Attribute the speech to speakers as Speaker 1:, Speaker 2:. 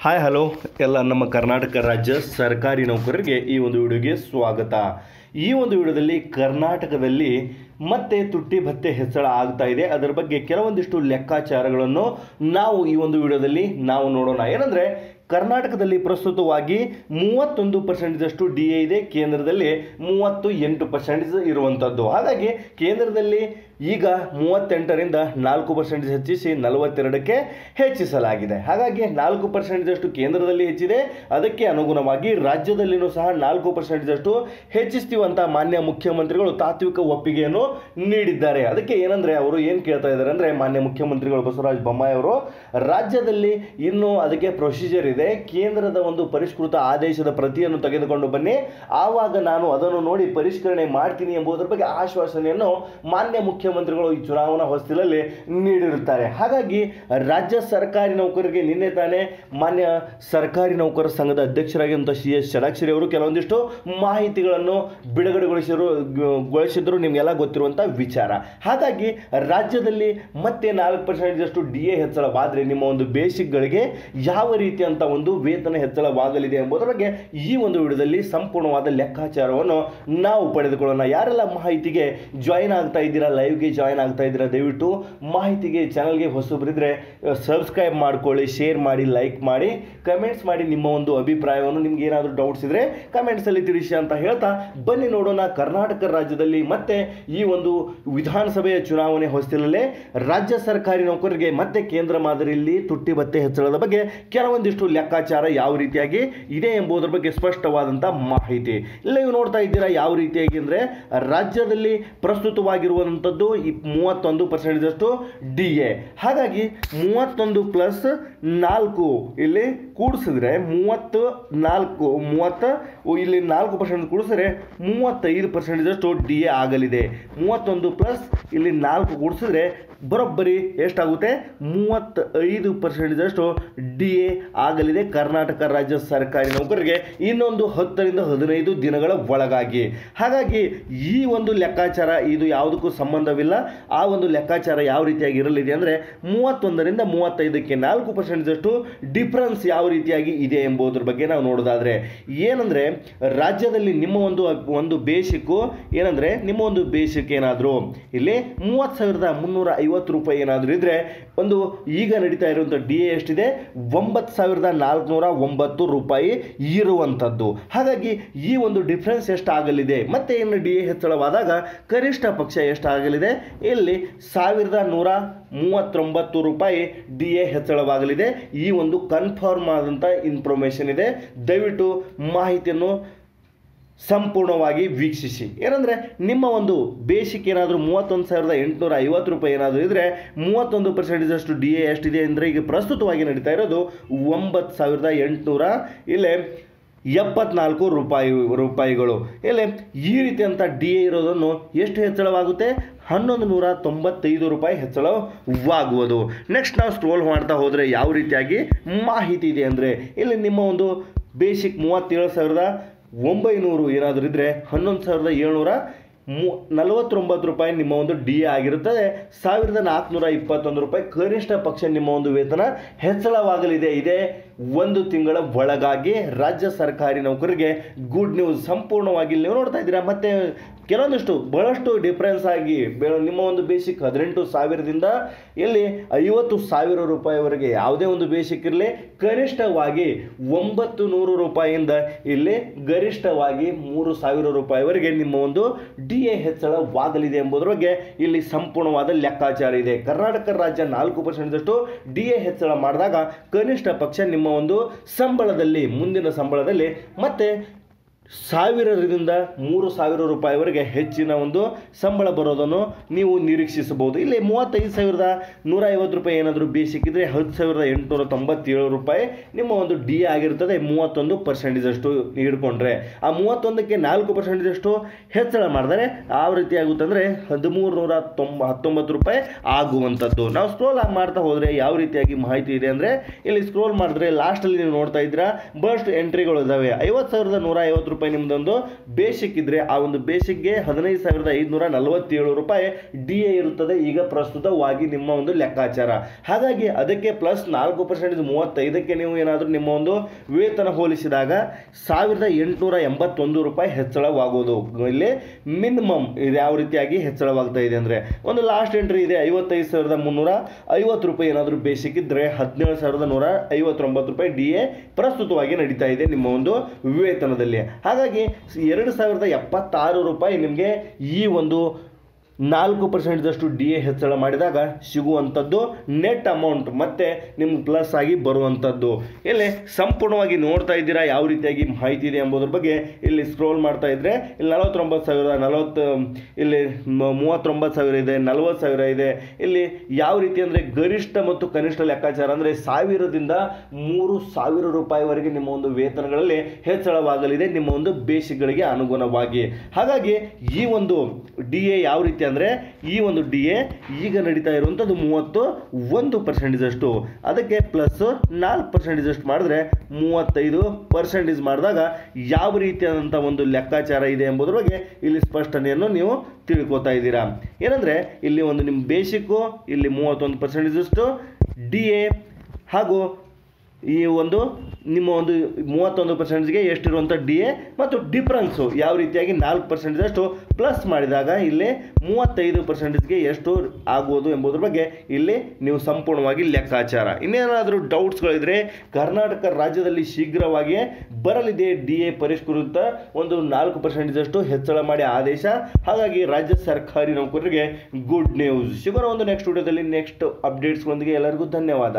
Speaker 1: Hi hello ಎಲ್ಲ ನಮ್ಮ ಕರ್ನಾಟಕ ರಾಜ್ಯ ಸರ್ಕಾರಿ ನೌಕರರಿಗೆ ಈ ಒಂದು ವಿಡಿಯೋಗೆ ಸ್ವಾಗತ. ಈ ಒಂದು ವಿಡಿಯೋದಲ್ಲಿ ಕರ್ನಾಟಕದಲ್ಲಿ ಮತ್ತೆ ತುಟ್ಟಿ ಭತ್ತೆ ಹೆಚ್ಚಳ ಆಗ್ತಾ ಇದೆ. ಅದರ ಬಗ್ಗೆ ಕೆಲವೊಂದಿಷ್ಟು ಲೆಕ್ಕಾಚಾರಗಳನ್ನು ನಾವು ಈ ಒಂದು ವಿಡಿಯೋದಲ್ಲಿ ನಾವು ನೋಡೋಣ. ಏನಂದ್ರೆ, ಕರ್ನಾಟಕದಲ್ಲಿ ಪ್ರಸ್ತುತವಾಗಿ ಮೂವತ್ತೊಂದು ಪರ್ಸೆಂಟೇಜಷ್ಟು ಡಿ ಎ ಇದೆ. ಕೇಂದ್ರದಲ್ಲಿ ಮೂವತ್ತು ಎಂಟು ಪರ್ಸೆಂಟೇಜ್ ಇರುವಂಥದ್ದು ಹಾಗಾಗಿ ಕೇಂದ್ರದಲ್ಲಿ ಈಗ ಮೂವತ್ತೆಂಟರಿಂದ ನಾಲ್ಕು ಪರ್ಸೆಂಟೇಜ್ ಹೆಚ್ಚಿಸಿ ನಲವತ್ತೆರಡಕ್ಕೆ ಹೆಚ್ಚಿಸಲಾಗಿದೆ. ಹಾಗಾಗಿ ನಾಲ್ಕು ಪರ್ಸೆಂಟೇಜಷ್ಟು ಕೇಂದ್ರದಲ್ಲಿ ಹೆಚ್ಚಿದೆ. ಅದಕ್ಕೆ ಅನುಗುಣವಾಗಿ ರಾಜ್ಯದಲ್ಲಿನೂ ಸಹ ನಾಲ್ಕು ಪರ್ಸೆಂಟೇಜಷ್ಟು ಹೆಚ್ಚಿಸ್ತೀವಂತ ಮಾನ್ಯ ಮುಖ್ಯಮಂತ್ರಿಗಳು ತಾತ್ವಿಕ ಒಪ್ಪಿಗೆಯನ್ನು ನೀಡಿದ್ದಾರೆ. ಅದಕ್ಕೆ ಏನಂದ್ರೆ ಅವರು ಏನು ಕೇಳ್ತಾ ಇದ್ದಾರೆ ಅಂದ್ರೆ ಮಾನ್ಯ ಮುಖ್ಯಮಂತ್ರಿಗಳು ಬಸವರಾಜ ಬೊಮ್ಮಾಯಿ ಅವರು, ರಾಜ್ಯದಲ್ಲಿ ಇನ್ನೂ ಅದಕ್ಕೆ ಪ್ರೊಸೀಜರ್ ಇದೆ. ಕೇಂದ್ರದ ಒಂದು ಪರಿಷ್ಕೃತ ಆದೇಶದ ಪ್ರತಿಯನ್ನು ತೆಗೆದುಕೊಂಡು ಬನ್ನಿ. ಆವಾಗ ನಾನು ಅದನ್ನು ನೋಡಿ ಪರಿಷ್ಕರಣೆ ಮಾಡ್ತೀನಿ ಎಂಬುದರ ಬಗ್ಗೆ ಆಶ್ವಾಸನೆಯನ್ನು ಮಾನ್ಯ ಮುಖ್ಯಮಂತ್ರಿಗಳು ಈ ಚುನಾವಣಾ ಹೊಸ್ತಿಲಲ್ಲಿ ನೀಡಿರುತ್ತಾರೆ. ಹಾಗಾಗಿ ರಾಜ್ಯ ಸರ್ಕಾರಿ ನೌಕರರಿಗೆ ನಿನ್ನೆ ತಾನೇ ಮಾನ್ಯ ಸರ್ಕಾರಿ ನೌಕರ ಸಂಘದ ಅಧ್ಯಕ್ಷರಾಗಿರುವಂಥ ಸಿ ಎಸ್ ಷಡಾಕ್ಷರಿ ಅವರು ಕೆಲವೊಂದಿಷ್ಟು ಮಾಹಿತಿಗಳನ್ನು ಬಿಡುಗಡೆಗೊಳಿಸಿರು, ಗೊಳಿಸಿದ್ರು. ನಿಮಗೆಲ್ಲ ಗೊತ್ತಿರುವಂಥ ವಿಚಾರ. ಹಾಗಾಗಿ ರಾಜ್ಯದಲ್ಲಿ ಮತ್ತೆ ನಾಲ್ಕು ಪರ್ಸೆಂಟೇಜಷ್ಟು ಡಿ ಎ ಹೆಚ್ಚಳವಾದರೆ ನಿಮ್ಮ ಒಂದು ಬೇಸಿಕ್ಗಳಿಗೆ ಯಾವ ರೀತಿಯಂಥ ಒಂದು ವೇತನ ಹೆಚ್ಚಳವಾಗಲಿದೆ ಎಂಬುದರ ಬಗ್ಗೆ ಈ ಒಂದು ವಿಡಿಯೋದಲ್ಲಿ ಸಂಪೂರ್ಣವಾದ ಲೆಕ್ಕಾಚಾರವನ್ನು ನಾವು ಪಡೆದುಕೊಳ್ಳೋಣ. ಯಾರೆಲ್ಲ ಮಾಹಿತಿಗೆ ಜಾಯಿನ್ ಆಗ್ತಾ ಇದ್ದೀರಾ ಲೈವ್ಗೆ ಜಾಯಿನ್ ಆಗ್ತಾ ಇದ್ದೀರಾ, ದಯವಿಟ್ಟು ಮಾಹಿತಿಗೆ ಚಾನಲ್ಗೆ ಹೊಸಬ್ರಿದ್ರೆ ಸಬ್ಸ್ಕ್ರೈಬ್ ಮಾಡ್ಕೊಳ್ಳಿ ಶೇರ್ ಮಾಡಿ ಲೈಕ್ ಮಾಡಿ ಕಮೆಂಟ್ಸ್ ಮಾಡಿ ನಿಮ್ಮ ಒಂದು ಅಭಿಪ್ರಾಯವನ್ನು ನಿಮ್ಗೆ ಏನಾದರೂ ಡೌಟ್ಸ್ ಇದ್ರೆ ಕಮೆಂಟ್ಸಲ್ಲಿ ತಿಳಿಸಿ ಅಂತ ಹೇಳ್ತಾ. ಬನ್ನಿ ನೋಡೋಣ, ಕರ್ನಾಟಕ ರಾಜ್ಯದಲ್ಲಿ ಮತ್ತೆ ಈ ಒಂದು ವಿಧಾನಸಭೆಯ ಚುನಾವಣೆ ಹೊಸ್ತಿಲಲ್ಲೇ ರಾಜ್ಯ ಸರ್ಕಾರಿ ನೌಕರರಿಗೆ ಮತ್ತೆ ಕೇಂದ್ರ ಮಾದರಿಯಲ್ಲಿ ತುಟ್ಟಿ ಭತ್ತೆ ಹೆಚ್ಚಳದ ಬಗ್ಗೆ ಕೆಲವೊಂದಿಷ್ಟು ಲೆಕ್ಕಾಚಾರ ಯಾವ ರೀತಿಯಾಗಿ ಇದೆ ಎಂಬುದರ ಬಗ್ಗೆ ಸ್ಪಷ್ಟವಾದಂಥ ಮಾಹಿತಿ. ಇಲ್ಲ ನೀವು ನೋಡ್ತಾ ಇದ್ದೀರಾ ಯಾವ ರೀತಿಯಾಗಿ ಅಂದರೆ ರಾಜ್ಯದಲ್ಲಿ ಪ್ರಸ್ತುತವಾಗಿರುವಂಥದ್ದು ಈ ಮೂವತ್ತೊಂದು ಪರ್ಸೆಂಟೇಜಷ್ಟು ಡಿ ಎ ಹಾಗಾಗಿ ಮೂವತ್ತೊಂದು ಪ್ಲಸ್ ನಾಲ್ಕು ಇಲ್ಲಿ ಕೂಡಿಸಿದ್ರೆ ಮೂವತ್ತು ನಾಲ್ಕು, ಮೂವತ್ತ ಇಲ್ಲಿ ನಾಲ್ಕು ಪರ್ಸೆಂಟ್ ಕೂಡಿಸಿದ್ರೆ ಮೂವತ್ತೈದು ಪರ್ಸೆಂಟೇಜಷ್ಟು ಡಿ ಎ ಆಗಲಿದೆ. ಮೂವತ್ತೊಂದು ಪ್ಲಸ್ ಇಲ್ಲಿ ನಾಲ್ಕು ಕೂಡಿಸಿದ್ರೆ ಬರೋಬ್ಬರಿ ಎಷ್ಟಾಗುತ್ತೆ? ಮೂವತ್ತೈದು ಪರ್ಸೆಂಟೇಜಷ್ಟು ಡಿ ಎ ಆಗಲಿದೆ ಕರ್ನಾಟಕ ರಾಜ್ಯ ಸರ್ಕಾರಿ ನೌಕರರಿಗೆ ಇನ್ನೊಂದು ಹತ್ತರಿಂದ ಹದಿನೈದು ದಿನಗಳ ಒಳಗಾಗಿ. ಹಾಗಾಗಿ ಈ ಒಂದು ಲೆಕ್ಕಾಚಾರ ಇದು ಯಾವುದಕ್ಕೂ ಸಂಬಂಧವಿಲ್ಲ. ಆ ಒಂದು ಲೆಕ್ಕಾಚಾರ ಯಾವ ರೀತಿಯಾಗಿ ಇರಲಿದೆ ಅಂದರೆ ಮೂವತ್ತೊಂದರಿಂದ ಮೂವತ್ತೈದಕ್ಕೆ ನಾಲ್ಕು ಪರ್ಸೆಂಟೇಜಷ್ಟು ಡಿಫ್ರೆನ್ಸ್ ಯಾವ ರೀತಿಯಾಗಿ ಇದೆ ಎಂಬುದರ ಬಗ್ಗೆ ನಾವು ನೋಡೋದಾದರೆ, ಏನಂದರೆ ರಾಜ್ಯದಲ್ಲಿ ನಿಮ್ಮ ಒಂದು ಒಂದು ಬೇಸಿಕ್ಕು ಏನಂದರೆ ನಿಮ್ಮ ಒಂದು ಬೇಸಿಕ್ ಏನಾದರೂ, ಇಲ್ಲಿ ಮೂವತ್ತು ಸಾವಿರದ ಮುನ್ನೂರ ಐವತ್ತು ರೂಪಾಯಿ ಏನಾದರೂ ಇದ್ದರೆ ಒಂದು ಈಗ ನಡೀತಾ ಇರುವಂಥ ಡಿ ಎ ಎಷ್ಟಿದೆ? ಒಂಬತ್ತು ಸಾವಿರದ ನಾಲ್ಕುನೂರ ಒಂಬತ್ತು ರೂಪಾಯಿ ಇರುವಂಥದ್ದು ಹಾಗಾಗಿ ಈ ಒಂದು ಡಿಫ್ರೆನ್ಸ್ ಎಷ್ಟಾಗಲಿದೆ? ಮತ್ತೆ ಇನ್ನು ಡಿ ಎ ಹೆಚ್ಚಳವಾದಾಗ ಕನಿಷ್ಠ ಪಕ್ಷ ಎಷ್ಟಾಗಲಿದೆ? ಇಲ್ಲಿ ಸಾವಿರದ ನೂರ ಮೂವತ್ತೊಂಬತ್ತು ರೂಪಾಯಿ ಡಿ ಎ ಹೆಚ್ಚಳವಾಗಲಿದೆ. ಈ ಒಂದು ಕನ್ಫರ್ಮ್ ಆದಂಥ ಇನ್ಫಾರ್ಮೇಷನ್ ಇದೆ. ದಯವಿಟ್ಟು ಮಾಹಿತಿಯನ್ನು ಸಂಪೂರ್ಣವಾಗಿ ವೀಕ್ಷಿಸಿ. ಏನಂದರೆ, ನಿಮ್ಮ ಒಂದು ಬೇಸಿಕ್ ಏನಾದರೂ ಮೂವತ್ತೊಂದು ಸಾವಿರದ ಎಂಟುನೂರ ಐವತ್ತು ರೂಪಾಯಿ ಏನಾದರೂ ಇದ್ದರೆ ಮೂವತ್ತೊಂದು ಪರ್ಸೆಂಟೇಜಷ್ಟು ಡಿ ಎ ಎಷ್ಟಿದೆ ಅಂದರೆ, ಈಗ ಪ್ರಸ್ತುತವಾಗಿ ನಡೀತಾ ಇರೋದು ಒಂಬತ್ತು ಸಾವಿರದ ಎಂಟುನೂರ ಇಲ್ಲೇ ಎಪ್ಪತ್ನಾಲ್ಕು ರೂಪಾಯಿ, ರೂಪಾಯಿಗಳು. ಇಲ್ಲಿ ಈ ರೀತಿಯಂಥ ಡಿ ಎ ಇರೋದನ್ನು ಎಷ್ಟು ಹೆಚ್ಚಳವಾಗುತ್ತೆ? ಹನ್ನೊಂದು ನೂರ ತೊಂಬತ್ತೈದು ರೂಪಾಯಿ ಹೆಚ್ಚಳವಾಗುವುದು. ನೆಕ್ಸ್ಟ್ ನಾವು ಸ್ಟ್ರೋಲ್ ಮಾಡ್ತಾ ಹೋದರೆ ಯಾವ ರೀತಿಯಾಗಿ ಮಾಹಿತಿ ಇದೆ ಅಂದರೆ, ಇಲ್ಲಿ ನಿಮ್ಮ ಒಂದು ಬೇಸಿಕ್ ಮೂವತ್ತೇಳು ಸಾವಿರದ ಒಂಬೈನೂರು ಏನಾದರೂ ಇದ್ದರೆ ಹನ್ನೊಂದು ಸಾವಿರದ ಏಳ್ನೂರ ಮೂ, ನಲವತ್ತೊಂಬತ್ತು ರೂಪಾಯಿ ನಿಮ್ಮ ಒಂದು ಡಿ ಎ ಆಗಿರುತ್ತದೆ ಸಾವಿರದ ನಾಲ್ಕುನೂರ ಇಪ್ಪತ್ತೊಂದು ರೂಪಾಯಿ ಕನಿಷ್ಠ ಪಕ್ಷ ನಿಮ್ಮ ಒಂದು ವೇತನ ಹೆಚ್ಚಳವಾಗಲಿದೆ. ಇದೇ ಒಂದು ತಿಂಗಳ ಒಳಗಾಗಿ ರಾಜ್ಯ ಸರ್ಕಾರಿ ನೌಕರರಿಗೆ ಗುಡ್ ನ್ಯೂಸ್ ಸಂಪೂರ್ಣವಾಗಿ ನೀವು ನೋಡ್ತಾ ಇದ್ದೀರಾ. ಮತ್ತೆ ಕೆಲವೊಂದಿಷ್ಟು ಬಹಳಷ್ಟು ಡಿಫ್ರೆನ್ಸ್ ಆಗಿ ನಿಮ್ಮ ಒಂದು ಬೇಸಿಕ್ ಹದಿನೆಂಟು ಸಾವಿರದಿಂದ ಇಲ್ಲಿ ಐವತ್ತು ಸಾವಿರ ರೂಪಾಯಿವರೆಗೆ ಯಾವುದೇ ಒಂದು ಬೇಸಿಕ್ ಇರಲಿ, ಕನಿಷ್ಠವಾಗಿ ಒಂಬತ್ತು ನೂರು ರೂಪಾಯಿಯಿಂದ ಇಲ್ಲಿ ಗರಿಷ್ಠವಾಗಿ ಮೂರು ಸಾವಿರ ರೂಪಾಯಿವರೆಗೆ ನಿಮ್ಮ ಒಂದು ಡಿ ಎ ಹೆಚ್ಚಳವಾಗಲಿದೆ ಎಂಬುದರ ಬಗ್ಗೆ ಇಲ್ಲಿ ಸಂಪೂರ್ಣವಾದ ಲೆಕ್ಕಾಚಾರ ಇದೆ. ಕರ್ನಾಟಕ ರಾಜ್ಯ ನಾಲ್ಕು ಪರ್ಸೆಂಟ್ದಷ್ಟು ಡಿ ಎ ಹೆಚ್ಚಳ ಮಾಡಿದಾಗ ಕನಿಷ್ಠ ಪಕ್ಷ ನಿಮ್ಮ ಒಂದು ಸಂಬಳದಲ್ಲಿ ಮುಂದಿನ ಸಂಬಳದಲ್ಲಿ ಮತ್ತೆ ಸಾವಿರದಿಂದ ಮೂರು ಸಾವಿರ ರೂಪಾಯಿವರೆಗೆ ಹೆಚ್ಚಿನ ಒಂದು ಸಂಬಳ ಬರೋದನ್ನು ನೀವು ನಿರೀಕ್ಷಿಸಬಹುದು. ಇಲ್ಲಿ ಮೂವತ್ತೈದು ಸಾವಿರದ ನೂರ ಐವತ್ತು ರೂಪಾಯಿ ಏನಾದರೂ ಬೇಸಿಕ್ ಇದ್ದರೆ ಹತ್ತು ಸಾವಿರದ ಎಂಟುನೂರ ತೊಂಬತ್ತೇಳು ರೂಪಾಯಿ ನಿಮ್ಮ ಒಂದು ಡಿ ಆಗಿರ್ತದೆ, ಮೂವತ್ತೊಂದು ಪರ್ಸೆಂಟೇಜಷ್ಟು ಹಿಡ್ಕೊಂಡ್ರೆ ಆ ಮೂವತ್ತೊಂದಕ್ಕೆ ನಾಲ್ಕು ಪರ್ಸೆಂಟೇಜಷ್ಟು ಹೆಚ್ಚಳ ಮಾಡಿದರೆ ಯಾವ ರೀತಿ ಆಗುತ್ತೆ ಅಂದರೆ ಹದಿಮೂರು ನೂರ ತೊಂಬ, ಹತ್ತೊಂಬತ್ತು ರೂಪಾಯಿ ಆಗುವಂಥದ್ದು. ನಾವು ಸ್ಕ್ರೋಲ್ ಆಗಿ ಮಾಡ್ತಾ ಹೋದರೆ ಯಾವ ರೀತಿಯಾಗಿ ಮಾಹಿತಿ ಇದೆ ಅಂದರೆ ಇಲ್ಲಿ ಸ್ಕ್ರೋಲ್ ಮಾಡಿದ್ರೆ ಲಾಸ್ಟಲ್ಲಿ ನೀವು ನೋಡ್ತಾ ಇದ್ದೀರಾ ಬಸ್ಟ್ ಎಂಟ್ರಿಗಳು ಇದ್ದಾವೆ. ಐವತ್ತು ಸಾವಿರದ ನೂರ ಐವತ್ತು ರೂಪಾಯಿ ನಿಮ್ಮದೊಂದು ಬೇಸಿಕ್ ಇದ್ದರೆ ಆ ಒಂದು ಬೇಸಿಕ್ಗೆ ಹದಿನೈದು ಸಾವಿರದ ಐದುನೂರ ನಲವತ್ತೇಳು ರೂಪಾಯಿ ಡಿ ಎ ಇರುತ್ತದೆ. ಈಗ ಪ್ರಸ್ತುತವಾಗಿ ನಿಮ್ಮ ಒಂದು ಲೆಕ್ಕಾಚಾರ. ಹಾಗಾಗಿ ಅದಕ್ಕೆ ಪ್ಲಸ್ ನಾಲ್ಕು ಪರ್ಸೆಂಟೇಜ್ ಮೂವತ್ತೈದಕ್ಕೆ ನೀವು ಏನಾದರೂ ನಿಮ್ಮ ಒಂದು ವೇತನ ಹೋಲಿಸಿದಾಗ ಸಾವಿರದ ಎಂಟುನೂರ ಎಂಬತ್ತೊಂದು ರೂಪಾಯಿ ಹೆಚ್ಚಳವಾಗುವುದು ಇಲ್ಲಿ ಮಿನಿಮಮ್ ಇದು ಯಾವ ರೀತಿಯಾಗಿ ಹೆಚ್ಚಳವಾಗ್ತಾ ಇದೆ ಅಂದರೆ ಒಂದು ಲಾಸ್ಟ್ ಎಂಟ್ರಿ ಇದೆ. ಐವತ್ತೈದು ಸಾವಿರದ ಮುನ್ನೂರ ಐವತ್ತು ರೂಪಾಯಿ ಏನಾದರೂ ಬೇಸಿಕ್ ಇದ್ದರೆ ಹದಿನೇಳು ಸಾವಿರದ ನೂರ ಐವತ್ತೊಂಬತ್ತು ರೂಪಾಯಿ ಡಿ ಎ ಪ್ರಸ್ತುತವಾಗಿ ನಡೀತಾ ಇದೆ ನಿಮ್ಮ ಒಂದು ವೇತನದಲ್ಲಿ. ಹಾಗಾಗಿ ಎರಡು ಸಾವಿರದ ಎಪ್ಪತ್ತಾರು ರೂಪಾಯಿ ನಿಮಗೆ ಈ ಒಂದು ನಾಲ್ಕು ಪರ್ಸೆಂಟ್ದಷ್ಟು ಡಿ ಎ ಹೆಚ್ಚಳ ಮಾಡಿದಾಗ ಸಿಗುವಂಥದ್ದು ನೆಟ್ ಅಮೌಂಟ್ ಮತ್ತೆ ನಿಮ್ಮ ಪ್ಲಸ್ ಆಗಿ ಬರುವಂಥದ್ದು. ಇಲ್ಲಿ ಸಂಪೂರ್ಣವಾಗಿ ನೋಡ್ತಾ ಇದ್ದೀರಾ, ಯಾವ ರೀತಿಯಾಗಿ ಮಾಹಿತಿ ಇದೆ ಎಂಬುದ್ರ ಬಗ್ಗೆ ಇಲ್ಲಿ ಸ್ಕ್ರೋಲ್ ಮಾಡ್ತಾ ಇದ್ದರೆ ಇಲ್ಲಿ ನಲವತ್ತೊಂಬತ್ತು ಸಾವಿರ, ನಲವತ್ತು, ಇಲ್ಲಿ ಮೂವತ್ತೊಂಬತ್ತು ಸಾವಿರ ಇದೆ, ನಲವತ್ತು ಸಾವಿರ ಇದೆ. ಇಲ್ಲಿ ಯಾವ ರೀತಿ ಅಂದರೆ ಗರಿಷ್ಠ ಮತ್ತು ಕನಿಷ್ಠ ಲೆಕ್ಕಾಚಾರ ಅಂದರೆ ಸಾವಿರದಿಂದ ಮೂರು ಸಾವಿರ ರೂಪಾಯಿವರೆಗೆ ನಿಮ್ಮ ಒಂದು ವೇತನಗಳಲ್ಲಿ ಹೆಚ್ಚಳವಾಗಲಿದೆ, ನಿಮ್ಮ ಒಂದು ಬೇಸಿಕ್ಗಳಿಗೆ ಅನುಗುಣವಾಗಿ. ಹಾಗಾಗಿ ಈ ಒಂದು ಡಿ ಎ ಯಾವ ರೀತಿ ಅಂದರೆ ಈ ಒಂದು ಡಿ ಎ ಈಗ ನಡೀತಾ ಇರುವಂಥದ್ದು ಮೂವತ್ತು ಒಂದು ಪರ್ಸೆಂಟೇಜಷ್ಟು ಅದಕ್ಕೆ ಪ್ಲಸ್ ನಾಲ್ಕು ಪರ್ಸೆಂಟೇಜ್ ಅಷ್ಟು ಮಾಡಿದ್ರೆ ಮೂವತ್ತೈದು ಪರ್ಸೆಂಟೇಜ್ ಮಾಡಿದಾಗ ಯಾವ ರೀತಿಯಾದಂಥ ಒಂದು ಲೆಕ್ಕಾಚಾರ ಇದೆ ಎಂಬುದರ ಬಗ್ಗೆ ಇಲ್ಲಿ ಸ್ಪಷ್ಟನೆಯನ್ನು ನೀವು ತಿಳ್ಕೊತಾ ಇದ್ದೀರಾ. ಏನಂದರೆ ಇಲ್ಲಿ ಒಂದು ನಿಮ್ಮ ಬೇಸಿಕ್ಕು ಇಲ್ಲಿ ಮೂವತ್ತೊಂದು ಪರ್ಸೆಂಟೇಜ್ ಅಷ್ಟು ಡಿ ಎ ಹಾಗೂ ಈ ಒಂದು ನಿಮ್ಮ ಒಂದು ಮೂವತ್ತೊಂದು ಪರ್ಸೆಂಟ್ಸ್ಗೆ ಎಷ್ಟಿರುವಂಥ ಡಿ ಎ ಮತ್ತು ಡಿಫ್ರೆನ್ಸು ಯಾವ ರೀತಿಯಾಗಿ ನಾಲ್ಕು ಪರ್ಸೆಂಟ್ದಷ್ಟು ಪ್ಲಸ್ ಮಾಡಿದಾಗ ಇಲ್ಲಿ ಮೂವತ್ತೈದು ಪರ್ಸೆಂಟೇಜ್ಗೆ ಎಷ್ಟು ಆಗುವುದು ಎಂಬುದ್ರ ಬಗ್ಗೆ ಇಲ್ಲಿ ನೀವು ಸಂಪೂರ್ಣವಾಗಿ ಲೆಕ್ಕಾಚಾರ. ಇನ್ನೇನಾದರೂ ಡೌಟ್ಸ್ಗಳಿದ್ರೆ ಕರ್ನಾಟಕ ರಾಜ್ಯದಲ್ಲಿ ಶೀಘ್ರವಾಗಿಯೇ ಬರಲಿದೆ ಡಿ ಎ ಪರಿಷ್ಕೃತ ಒಂದು ನಾಲ್ಕು ಪರ್ಸೆಂಟೇಜಷ್ಟು ಹೆಚ್ಚಳ ಮಾಡಿ ಆದೇಶ. ಹಾಗಾಗಿ ರಾಜ್ಯ ಸರ್ಕಾರಿ ನೌಕರರಿಗೆ ಗುಡ್ ನ್ಯೂಸ್ ಶಿವರ ಒಂದು ನೆಕ್ಸ್ಟ್ ವಿಡಿಯೋದಲ್ಲಿ ನೆಕ್ಸ್ಟ್ ಅಪ್ಡೇಟ್ಸ್ಗಳೊಂದಿಗೆ ಎಲ್ಲರಿಗೂ ಧನ್ಯವಾದ.